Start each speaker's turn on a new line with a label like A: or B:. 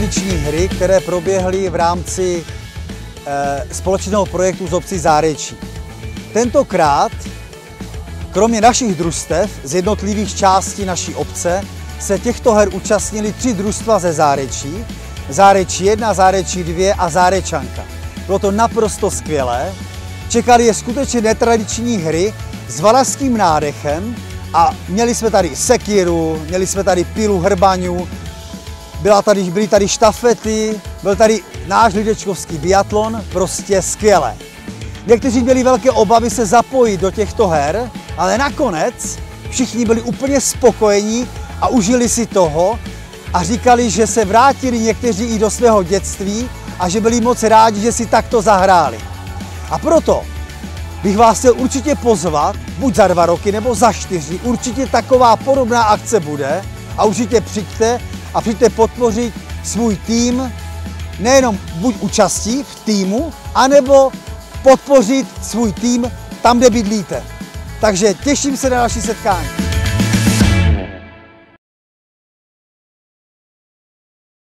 A: netradiční hry, které proběhly v rámci e, společného projektu z obcí Zárečí. Tentokrát, kromě našich družstev z jednotlivých částí naší obce, se těchto her účastnili tři družstva ze Zárečí. Zárečí 1, Zárečí 2 a Zárečanka. Bylo to naprosto skvělé. Čekali je skutečně netradiční hry s valašským nádechem a měli jsme tady sekiru, měli jsme tady pilu hrbaňu, byla tady, byly tady štafety, byl tady náš lidečkovský biatlon, prostě skvělé. Někteří měli velké obavy se zapojit do těchto her, ale nakonec všichni byli úplně spokojení a užili si toho a říkali, že se vrátili někteří i do svého dětství a že byli moc rádi, že si takto zahráli. A proto bych vás chtěl určitě pozvat, buď za dva roky nebo za čtyři, určitě taková podobná akce bude a určitě přijďte a přijďte podpořit svůj tým, nejenom buď účastí v týmu, anebo podpořit svůj tým tam, kde bydlíte. Takže těším se na další setkání.